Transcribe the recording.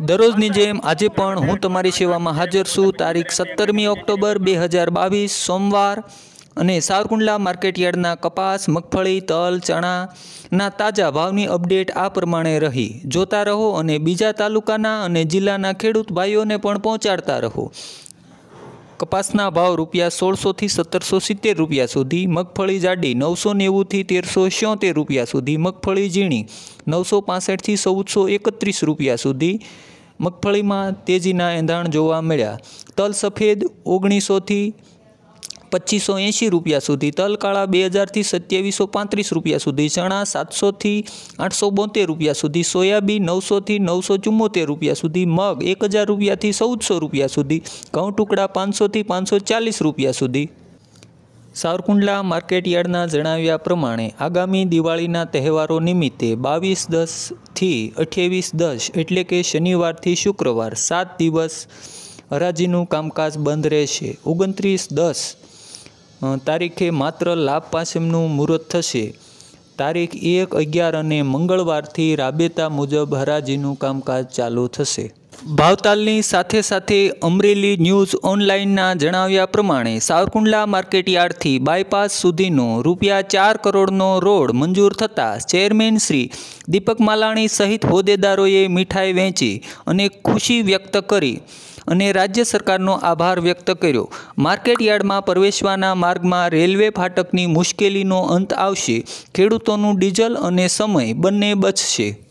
દરરોજની જેમ આજે પણ હું તમારી સેવામાં હાજર છું. તારીખ સત્તરમી ઓક્ટોબર બે હજાર બાવીસ, સોમવાર. અને સાવરકુંડલા માર્કેટયાર્ડના કપાસ, મગફળી, તલ, ચણાના તાજા ભાવની અપડેટ આ પ્રમાણે રહી. જોતા રહો અને બીજા તાલુકાના અને જિલ્લાના ખેડૂત ભાઈઓને પણ પહોંચાડતા રહો. કપાસના ભાવ રૂપિયા સોળસોથી સત્તરસો સિત્તેર રૂપિયા સુધી, મગફળી જાડી નવસો નેવુંથી તેરસો છ્યોતેર રૂપિયા સુધી, મગફળી ઝીણી નવસો પાસઠથી ચૌદસો એકત્રીસ રૂપિયા સુધી મગફળીમાં તેજીના એંધાણ જોવા મળ્યા. તલ સફેદ ઓગણીસોથી પચીસો એંશી રૂપિયા સુધી, તલ કાળા બે હજારથી સત્યાવીસો પાંત્રીસ રૂપિયા સુધી, ચણા સાતસોથી આઠસો બોતેર રૂપિયા સુધી, સોયાબીન નવસોથી નવસો ચુમ્મોતેર રૂપિયા સુધી, મગ એક હજાર રૂપિયાથી ચૌદસો રૂપિયા સુધી, ઘઉં ટુકડા પાંચસોથી પાંચસો ચાલીસ રૂપિયા સુધી. સાવરકુંડલા માર્કેટયાર્ડના જણાવ્યા પ્રમાણે, આગામી દિવાળીના તહેવારો નિમિત્તે બાવીસ દસથી અઠ્યાવીસ દસ એટલે કે શનિવારથી શુક્રવાર સાત દિવસ હરાજીનું કામકાજ બંધ રહેશે. ઓગણત્રીસ દસ તારીખે માત્ર લાભ પાસમનું મુહૂર્ત થશે. તારીખ એક, અગિયાર અને મંગળવારથી રાબેતા મુજબ હરાજીનું કામકાજ ચાલુ થશે. ભાવતાલની સાથે સાથે અમરેલી ન્યૂઝ ઓનલાઈનના જણાવ્યા પ્રમાણે સાવરકુંડલા માર્કેટયાર્ડથી બાયપાસ સુધીનો રૂપિયા ચાર કરોડનો રોડ મંજૂર થતાં ચેરમેન શ્રી દીપક માલાણી સહિત હોદ્દેદારોએ મીઠાઈ વહેંચી અને ખુશી વ્યક્ત કરી અને રાજ્ય સરકારનો આભાર વ્યક્ત કર્યો. માર્કેટયાર્ડમાં પ્રવેશવાના માર્ગમાં રેલવે ફાટકની મુશ્કેલીનો અંત આવશે. ખેડૂતોનું ડીઝલ અને સમય બંને બચશે.